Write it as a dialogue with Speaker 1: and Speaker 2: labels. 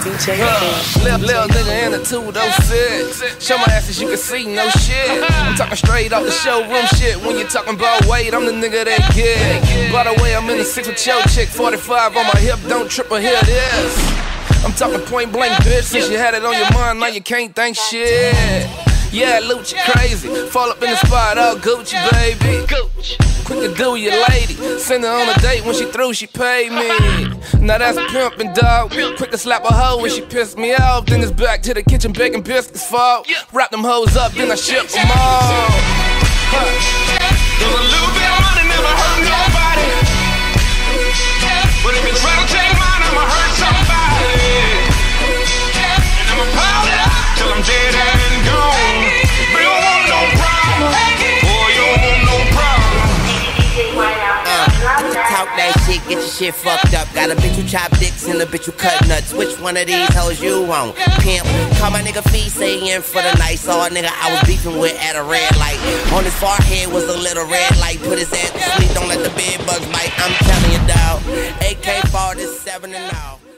Speaker 1: DJ little, little nigga in a 206. Show my ass as you can see, no shit. I'm talking straight off the showroom shit. When you talking about weight, I'm the nigga that get. By the way, I'm in the six with your chick. 45 on my hip, don't trip or hear this. I'm talking point blank, bitch. Since you had it on your mind, now you can't think shit. Yeah, loot you crazy. Fall up in the spot, all Gucci, baby. Quick to do your lady. Send her on a date when she through, she paid me. Now that's pimpin', dog. Quick to slap a hoe when she pissed me off. Then it's back to the kitchen baking biscuits fall. Wrap them hoes up, then I ship them all. Huh.
Speaker 2: get your shit fucked up. Got a bitch who chop dicks and a bitch who cut nuts. Which one of these hoes you want? Pimp. Call my nigga Fee saying for the night. Saw a nigga I was beefing with at a red light. On his forehead was a little red light. Put his ass to sleep. Don't let the bed bugs bite. I'm telling you, dog. AK 47 and all.